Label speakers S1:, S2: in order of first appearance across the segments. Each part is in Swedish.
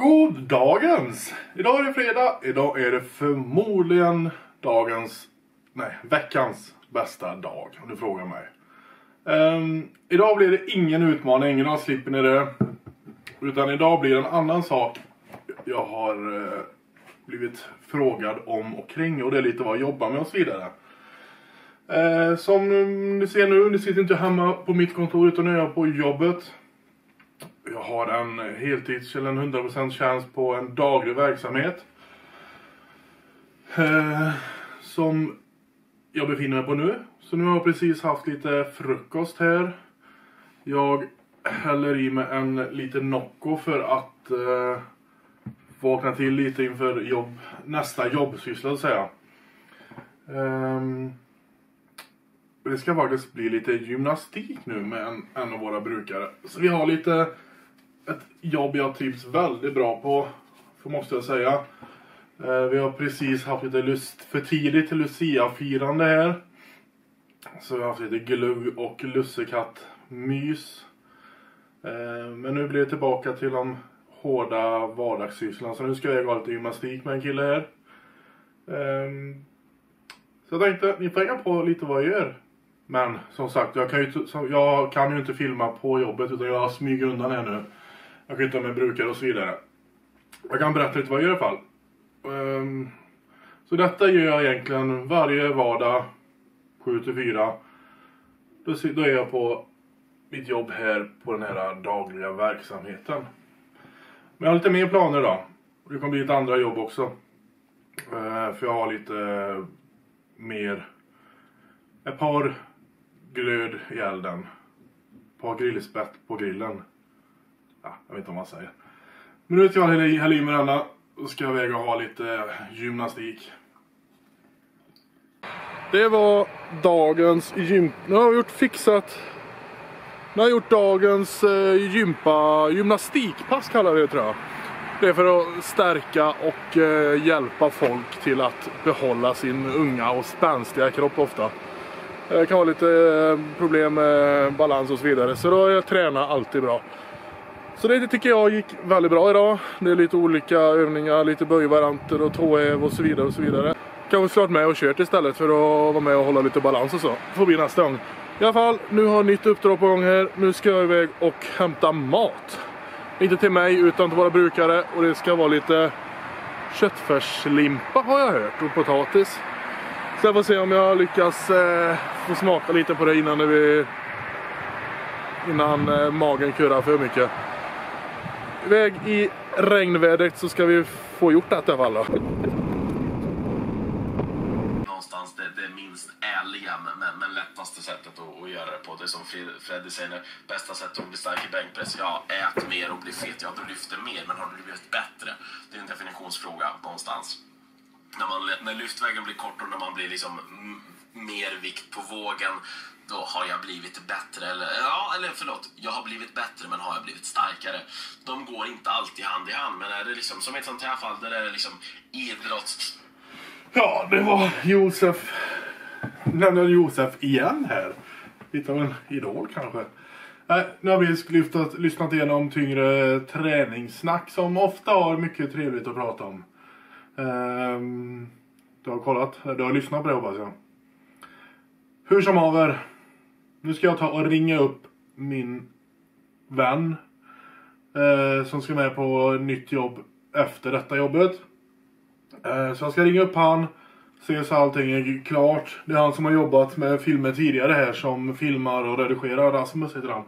S1: God dagens! Idag är det fredag. Idag är det förmodligen dagens, nej, veckans bästa dag om du frågar mig. Um, idag blir det ingen utmaning, idag slipper ni det. Utan idag blir det en annan sak jag har uh, blivit frågad om och kring och det är lite vad jag jobbar med och så vidare. Uh, som ni ser nu, ni sitter inte hemma på mitt kontor utan nu är jag på jobbet. Jag har en heltids eller en 100% på en daglig verksamhet. Eh, som jag befinner mig på nu. Så nu har jag precis haft lite frukost här. Jag häller i mig en liten Nocco för att eh, vakna till lite inför jobb, nästa jobbsyssla så att säga. Eh, det ska faktiskt bli lite gymnastik nu med en, en av våra brukare. Så vi har lite ett jobb jag trivs väldigt bra på, för måste jag säga. Eh, vi har precis haft lite lust för tidigt till Lucia-firande här. Så vi har haft lite glugg och lussekatt-mys. Eh, men nu blir det tillbaka till de hårda vardagssysslorna. Så nu ska jag gå lite gymnastik med en kille här. Ehm, så jag tänkte, ni får hänga på lite vad jag gör. Men som sagt, jag kan ju, inte- jag kan ju inte filma på jobbet utan jag smyger undan här nu. Jag kan med brukare och så vidare. Jag kan berätta lite vad jag gör i alla fall. Um, så detta gör jag egentligen varje vardag 7 till 4. Då, då är jag på mitt jobb här på den här dagliga verksamheten. Men jag har lite mer planer idag. Det kommer bli ett andra jobb också. Uh, för jag har lite uh, mer... Ett par glöd i elden. Ett par grillspett på grillen. Ja, jag vet inte vad man säger. Men nu vet jag häller i- häller i mig denna. och ska jag iväg och ha lite eh, gymnastik. Det var dagens gym... Nu har jag gjort fixat... Nu har jag gjort dagens eh, gympa... Gymnastikpass kallar vi det tror jag. Det är för att stärka och eh, hjälpa folk till att behålla sin unga och spänstiga kropp ofta. Det kan vara lite eh, problem med balans och så vidare. Så då är träna alltid bra. Så det tycker jag gick väldigt bra idag. Det är lite olika övningar, lite böjvarianter och tåhäv och så vidare och så vidare. Kanske snart med och kört istället för att vara med och hålla lite balans och så. Får bli nästa gång. I alla fall, nu har jag nytt uppdrag på gång här. Nu ska jag iväg och hämta mat. Inte till mig utan till våra brukare och det ska vara lite köttfärslimpa har jag hört och potatis. Så jag får se om jag lyckas eh, få smaka lite på det innan det vi innan eh, magen kurrar för mycket. Iväg i regnvädret så ska vi få gjort det i alla fall då.
S2: någonstans det, det minst ärliga men, men, men lättaste sättet att, att göra det på. Det är som Fred- Freddy säger, nu, bästa sättet att bli stark i bänkpress. Ja, ät mer och bli fet. Ja, du lyfter mer, men har du blivit bättre? Det är en definitionsfråga någonstans. När, man, när lyftvägen blir kort och när man blir liksom mer vikt på vågen, då har jag blivit bättre. Eller, ja, eller förlåt, jag har blivit bättre men har jag blivit starkare? De går inte alltid hand i hand, men är det liksom, som i ett sånt här fall där det är liksom idrotts
S1: Ja, det var Josef. Nämnde Josef igen här. Lite av en idol kanske. Nej, nu har vi lyftat, lyssnat igenom tyngre träningssnack som ofta har mycket trevligt att prata om. Ehm, du har kollat, du har lyssnat på det hoppas jag. Hur som haver. Nu ska jag ta och ringa upp min vän. Eh, som ska med på nytt jobb efter detta jobbet. Eh, Så jag ska ringa upp han. Se så allting är klart. Det är han som har jobbat med filmer tidigare här som filmar och redigerar. Rasmus heter han.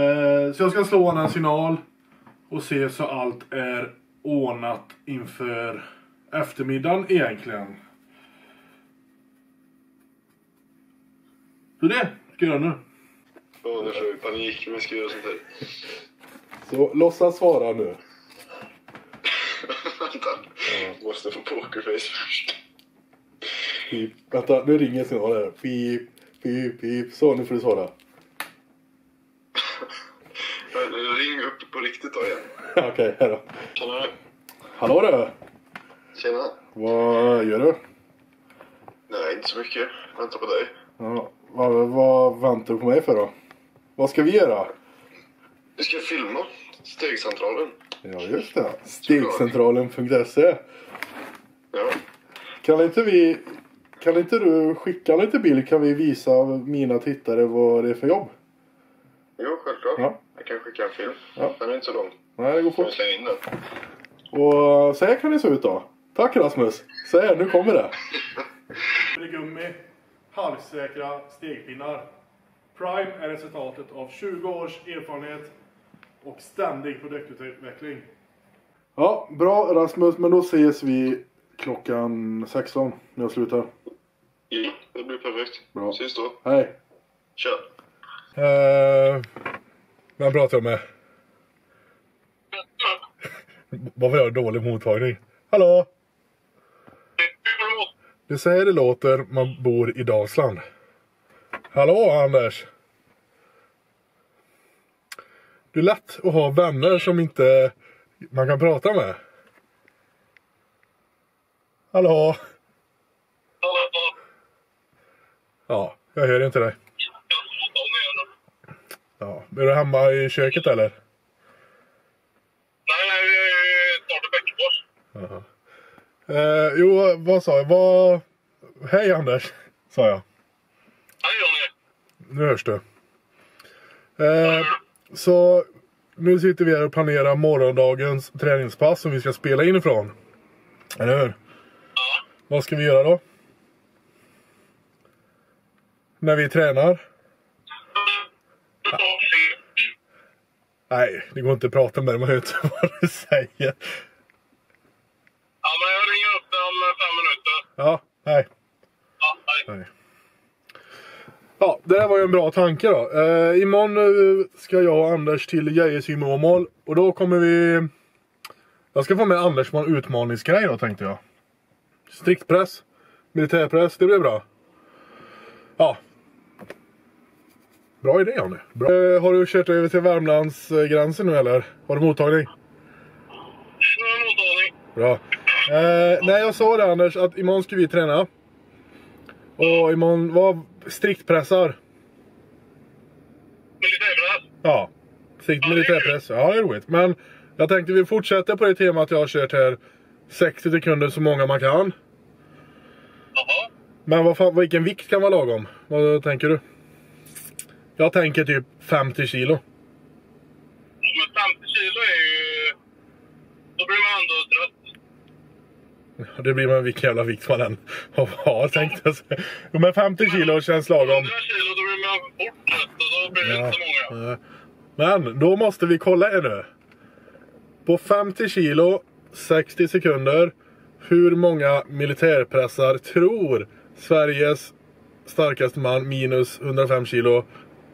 S1: Eh, Så jag ska slå honom en signal. Och se så allt är ordnat inför eftermiddagen egentligen. Så det ska jag göra nu.
S3: Ja, nu får vi panik men ska göra sånt här.
S1: Så låtsas svara nu.
S3: Vänta. Måste få pokerface först.
S1: Pip. Vänta, nu ringer signalen här. Pip, pip, pip. Så, nu får du svara.
S3: Ja, Ring upp på riktigt då igen.
S1: Okej, här då.
S3: Tjena.
S1: Hallå du!
S3: Tjena.
S1: Vad gör du?
S3: Nej, inte så mycket. Väntar på dig.
S1: Ja, vad, vad väntar du på mig för då? Vad ska vi göra?
S3: Vi ska filma. Stegcentralen.
S1: Ja, just det. Stegcentralen.se.
S3: Ja.
S1: Kan inte vi... Kan inte du skicka lite bild kan vi visa mina tittare vad det är för jobb?
S3: Jo, självklart.
S1: Ja.
S3: Jag kan skicka en film.
S1: Ja.
S3: Den är inte så lång.
S1: Nej, det går fort.
S3: slänga in den?
S1: Och så här kan det se ut då. Tack Rasmus. Så här, nu kommer det. Gummi, halvsäkra stegpinnar. Prime är resultatet av 20 års erfarenhet och ständig produktutveckling. Ja, bra Rasmus, men då ses vi klockan 16 när jag slutar.
S3: Ja, det blir perfekt.
S1: Bra.
S3: Ses då.
S1: Hej!
S3: Kör.
S1: Uh, vem pratar jag med? Vad var jag dålig mottagning? Hallå? Det säger det låter man bor i Dalsland. Hallå Anders? Det är lätt att ha vänner som inte man kan prata med. Hallå? Ja, jag hör inte dig. Ja, är du hemma i köket eller?
S4: Nej, nej, vi är snart i Bäckefors.
S1: Eh, jo, vad sa jag? Vad... Hej Anders, sa jag.
S4: Hej Johnny.
S1: Nu hörs du. Eh, så nu sitter vi här och planerar morgondagens träningspass som vi ska spela in ifrån. Eller hur?
S4: Ja.
S1: Vad ska vi göra då? När vi tränar? Nej, det går inte att prata med dig. Man hör inte vad du säger.
S4: Ja, men jag ringer upp dig om fem minuter.
S1: Ja, nej.
S4: Ja, hej.
S1: Nej. Ja, det där var ju en bra tanke då. Eh, imorgon eh, ska jag och Anders till Geijes i Åmål. Och då kommer vi... Jag ska få med Anders på en utmaningsgrej då tänkte jag. Striktpress. Militärpress, det blir bra. Ja. Bra idé Jonny. Bra. Eh, har du kört över till Värmlandsgränsen nu eller? Har du mottagning?
S4: Nu är mottagning.
S1: Bra. Eh, nej, jag sa det Anders, att imorgon ska vi träna. Och imorgon var striktpressar.
S4: Militärpress.
S1: Ja. Strikt militärpress. Ja, det är roligt. Men jag tänkte vi fortsätter på det temat jag har kört här. 60 sekunder så många man kan.
S4: Jaha.
S1: Men vad fan, vilken vikt kan vara lagom? Vad tänker du? Jag tänker typ 50 kilo.
S4: Men 50 kilo är ju... Då blir man ändå trött.
S1: Det blir man vilken jävla vikt man än har tänkte jag säga. Men 50 kilo känns
S4: 100
S1: lagom.
S4: kilo, då blir man trött och då blir det
S1: Ja.
S4: inte så många.
S1: Eh, Men då måste vi kolla er nu. På 50 kilo, 60 sekunder. Hur många militärpressar tror Sveriges starkaste man minus 105 kilo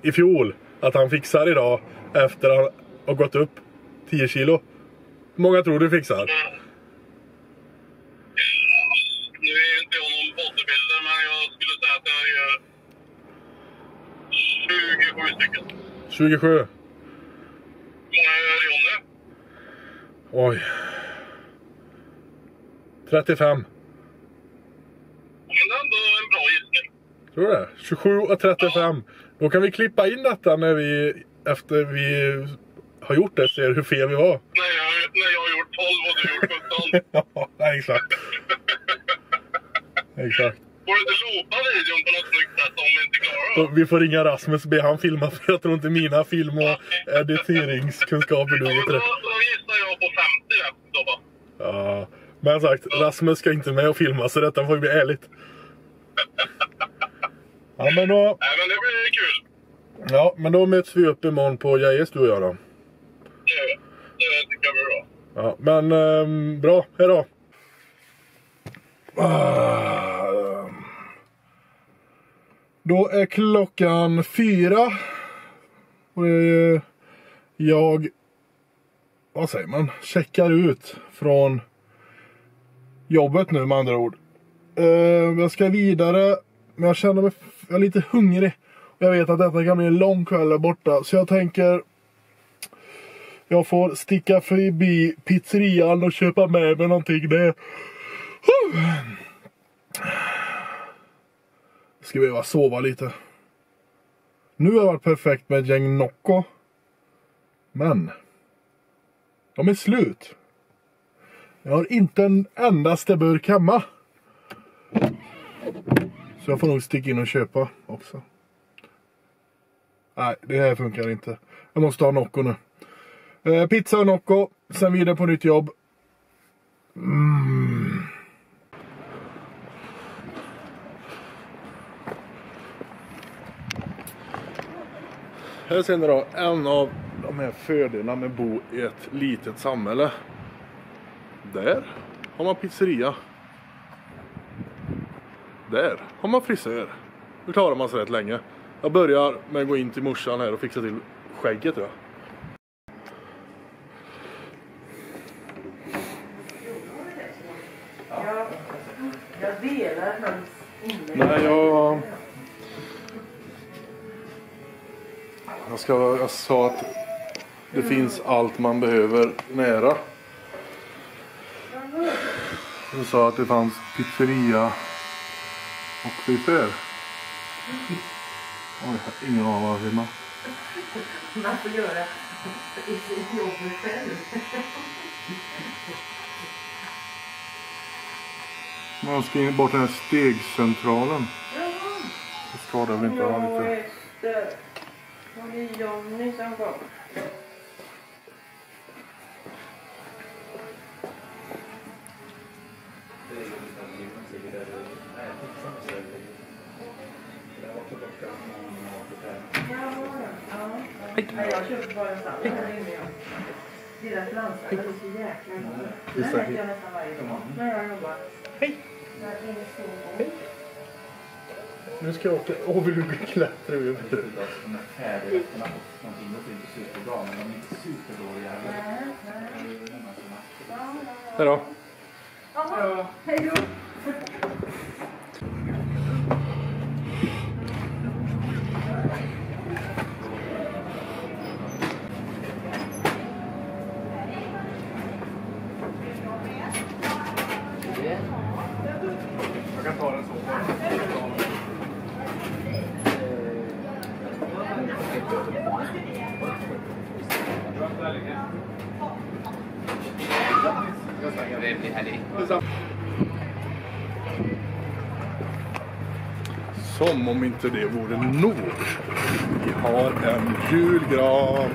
S1: i fjol att han fixar idag efter att han har gått upp 10 kilo? Hur många tror du fixar?
S4: Nu är inte jag någon bodybuilder, men jag skulle säga att jag gör 27 stycken.
S1: 27?
S4: Hur många gör Johnny?
S1: Oj. 35.
S4: Ja, Men det är ändå en bra gissning.
S1: Tror du det? 27 och 35. Då kan vi klippa in detta när vi, efter vi har gjort det, ser hur fel vi var.
S4: När jag, när jag har gjort 12 och du har gjort 17.
S1: ja, exakt. Exakt.
S4: Får du loopa videon på något snyggt sätt om vi inte klarar det?
S1: Och vi får ringa Rasmus och be han filma för jag tror inte mina film och editeringskunskaper
S4: Ja,
S1: duger till det.
S4: då gissar jag på 50 rätt då bara.
S1: Ja. Men sagt, Rasmus ska inte med och filma så detta får ju bli ärligt. Ja men då,
S4: Nej, men det blir kul.
S1: ja, men då möts vi upp imorgon på Geijes du och jag då.
S4: Det, gör vi. det tycker jag blir bra.
S1: Ja, men ehm, bra. Hejdå. Ah, då är klockan fyra. Och det är jag, vad säger man, checkar ut från jobbet nu med andra ord. Eh, jag ska vidare, men jag känner mig, jag är lite hungrig. Jag vet att detta kan bli en lång kväll där borta, så jag tänker jag får sticka förbi pizzerian och köpa med mig någonting. Det Ska behöva sova lite. Nu har det varit perfekt med ett gäng Nocco. Men. De är slut. Jag har inte en endaste burk hemma. Så jag får nog sticka in och köpa också. Nej, det här funkar inte. Jag måste ha Nocco nu. Eh, pizza och Nocco. Sen vidare på nytt jobb. Mm. Här ser ni då en av de här fördelarna med att bo i ett litet samhälle. Där har man pizzeria. Där har man frisör. Nu klarar man sig rätt länge. Jag börjar med att gå in till morsan här och fixa till skägget tror jag.
S5: Jag delar hans inlägg.
S1: Ska, jag sa att det finns allt man behöver nära. Jag sa att det fanns pizzeria och frisör. Oj, jag har ingen aning vad det är.
S5: Man får göra sitt jobb själv.
S1: Man ska in bort den här stegcentralen. Det skadar väl inte att ha lite...
S5: Var det Jonny som kom? Ja, jag köpte bara en sallad. det gjorde jag. Deras landsallad är så jäkla god. Den äter jag nästan varje dag när jag jobbar.
S1: Hej!
S5: När det är så gott.
S1: Nu ska jag åka... Åh, vill du klättra över?
S6: De här färdigrätterna och någonting låter inte superbra men de är inte superdåliga heller. Det är
S1: Hej då.
S5: Hej då.
S1: Som om inte det vore nog. Vi har en julgran.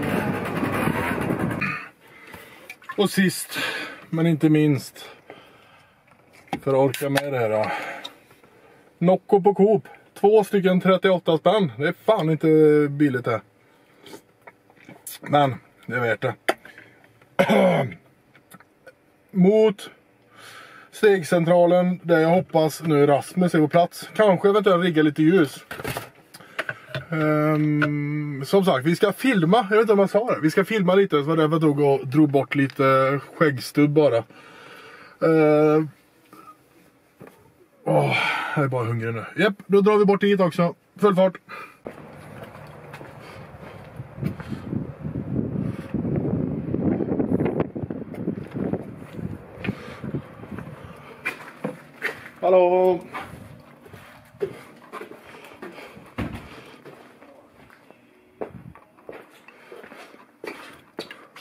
S1: Och sist men inte minst. För att orka med det här. Då. Nocco på Coop. Två stycken 38 spänn. Det är fan inte billigt det. Men det är värt det. Mot stegcentralen där jag hoppas nu Rasmus är på plats. Kanske eventuellt rigga lite ljus. Um, som sagt, vi ska filma. Jag vet inte om jag sa det. Vi ska filma lite. Så var det därför jag tog och drog bort lite skäggstubb bara. Uh, Åh, jag är bara hungrig nu. Japp, då drar vi bort dit också. Full fart. Hallå!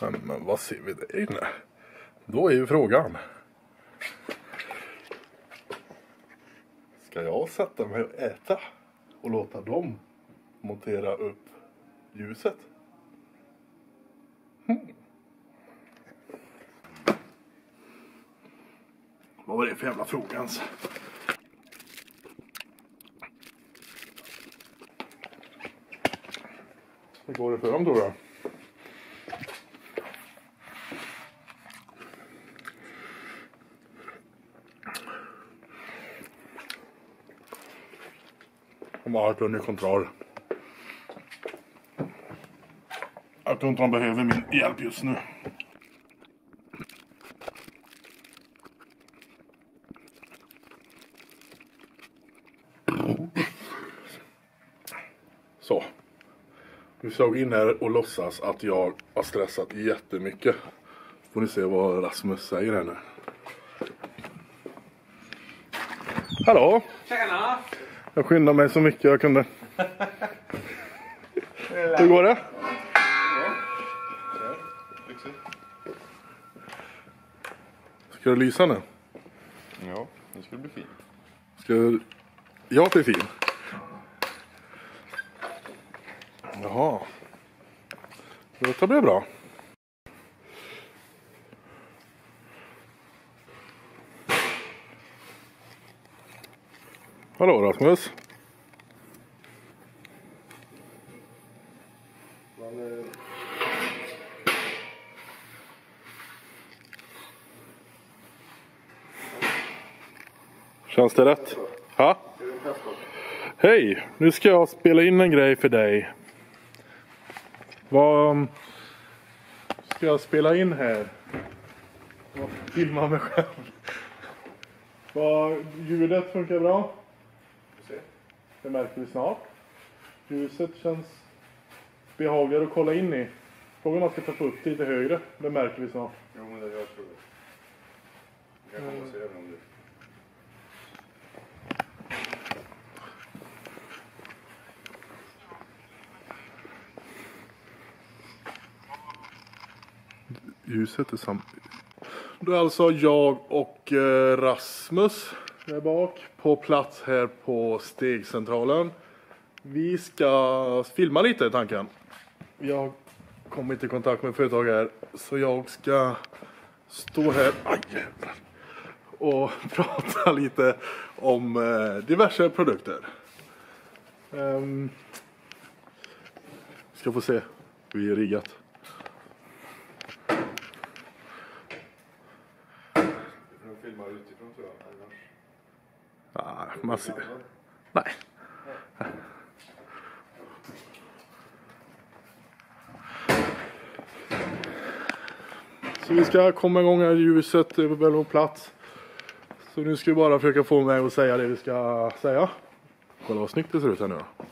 S1: Men, men vad ser vi där inne? Då är ju frågan. Ska jag sätta mig och äta och låta dem montera upp ljuset? Hmm. Vad var det för jävla fråga ens? Hur går det för dem tror du? De har allt under kontroll. Jag tror inte de behöver min hjälp just nu. Så. Nu ska jag gå in här och låtsas att jag har stressat jättemycket. Får ni se vad Rasmus säger här nu. Hallå!
S6: Tjena!
S1: Jag skyndade mig så mycket jag kunde. Hur går det? Ska du lysa nu?
S3: Ja, det skulle bli fint.
S1: Ska jag bli fin? Jaha. Detta blev bra. Hallå Rasmus. Känns det rätt? Ha? Hej! Nu ska jag spela in en grej för dig. Vad um, ska jag spela in här? Jag filmar mig själv. Vad, ljudet funkar bra? Det märker vi snart. Ljuset känns behagligare att kolla in i. Frågan om man ska ta upp det lite högre. Det märker vi snart.
S3: Jo, men det jag tror. Jag Vi kan se det om det.
S1: Ljuset är sam... Då är alltså jag och eh, Rasmus där bak på plats här på Stegcentralen. Vi ska filma lite tanken. Jag har kommit i kontakt med företag här så jag ska stå här aj, och prata lite om eh, diverse produkter. Um, ska få se hur vi är riggat.
S3: De filmar utifrån tror jag. Annars.
S1: Ah, man ser. Nej. Så vi ska komma igång här, ljuset är väl på plats. Så nu ska vi bara försöka få mig att säga det vi ska säga. Kolla vad snyggt det ser ut här nu då.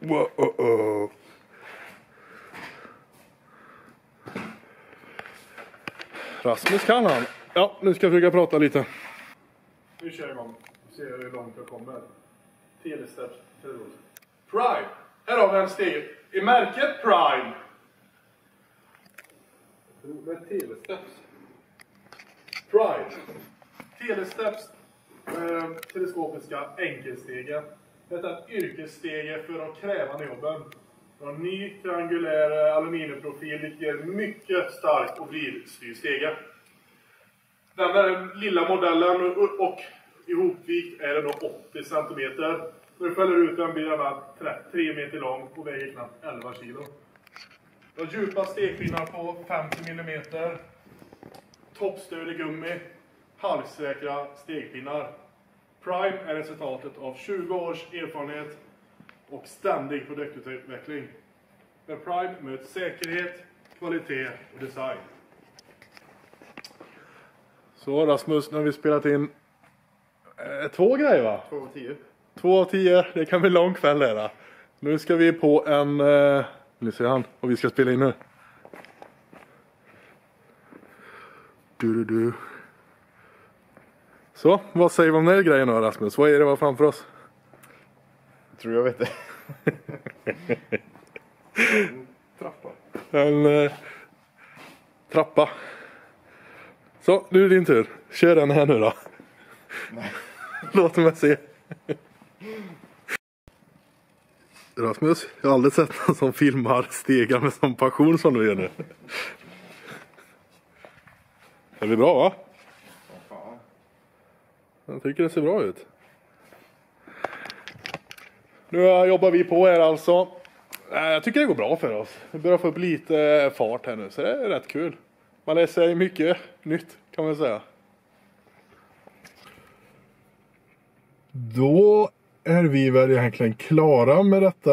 S1: Wow, oh, oh. Rasmus kan han. Ja, nu ska jag försöka prata lite. Nu kör jag igång. Se hur långt jag kommer. Telesteps Prime. Här har vi en stil I märket Prime. Med Telesteps. Prime. Telesteps eh, teleskopiska enkelstege. Detta är ett yrkesstege för de krävande jobben. Du har en ny triangulär eh, aluminiumprofil vilket ger mycket stark och vridstyrd stege. Den där lilla modellen och, och ihopvikt är den då 80 cm. När du fäller ut den blir den 3 meter lång och väger knappt 11 kilo. Du har djupa stegpinnar på 50 mm. Toppstöd i gummi. Halvsäkra stegpinnar. Prime är resultatet av 20 års erfarenhet och ständig produktutveckling. Med Prime möts säkerhet, kvalitet och design. Så Rasmus, nu har vi spelat in eh, två grejer va?
S3: Två av tio.
S1: Två av tio, det kan bli lång kväll det där. Nu ska vi på en... Eh, nu ser han vad vi ska spela in nu. Du, du, du. Så, vad säger vi om den här grejen då Rasmus? Vad är det vi har framför oss?
S3: Tror jag vet det. Trappa.
S1: En eh, trappa. Så, nu är det din tur. Kör den här nu då. Låt mig se. Rasmus, jag har aldrig sett någon som filmar stegar med sån passion som du gör nu. Det blir bra va? Jag tycker det ser bra ut. Nu jobbar vi på här alltså. Eh, jag tycker det går bra för oss. Vi börjar få upp lite eh, fart här nu så det är rätt kul. Man lär sig mycket nytt kan man säga. Då är vi väl egentligen klara med detta,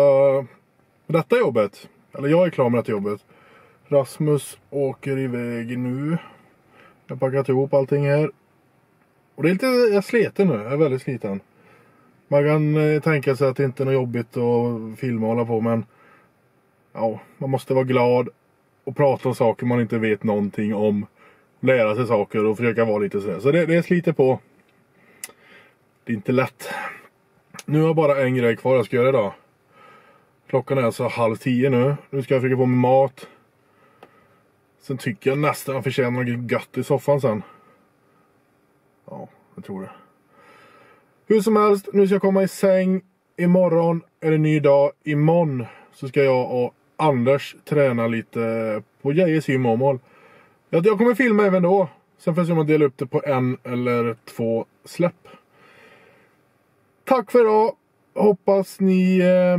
S1: med detta jobbet. Eller jag är klar med detta jobbet. Rasmus åker iväg nu. Jag har packat ihop allting här. Och det är lite, jag är sliten nu. Jag är väldigt sliten. Man kan eh, tänka sig att det inte är något jobbigt att filma och hålla på men ja, man måste vara glad och prata om saker man inte vet någonting om. Lära sig saker och försöka vara lite sådär. Så det, det sliter på. Det är inte lätt. Nu har jag bara en grej kvar jag ska göra idag. Klockan är alltså halv tio nu. Nu ska jag försöka få mig mat. Sen tycker jag nästan jag förtjänar något gött i soffan sen. Ja, jag tror det. Hur som helst, nu ska jag komma i säng. Imorgon är det en ny dag. Imorgon så ska jag och Anders träna lite på JS gym Åmål. Jag jag kommer filma även då. Sen får jag se om jag delar upp det på en eller två släpp. Tack för idag. Hoppas ni eh,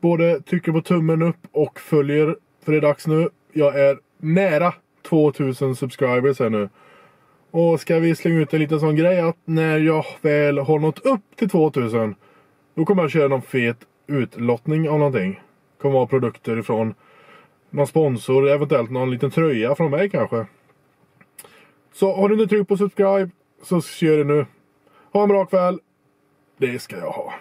S1: både trycker på tummen upp och följer. För det är dags nu. Jag är nära 2000 subscribers här nu. Och ska vi slänga ut en liten sån grej att när jag väl har nått upp till 2000 då kommer jag köra någon fet utlottning av någonting. Kommer vara produkter ifrån någon sponsor, eventuellt någon liten tröja från mig kanske. Så har du inte tryckt på subscribe så kör det nu. Ha en bra kväll. Det ska jag ha.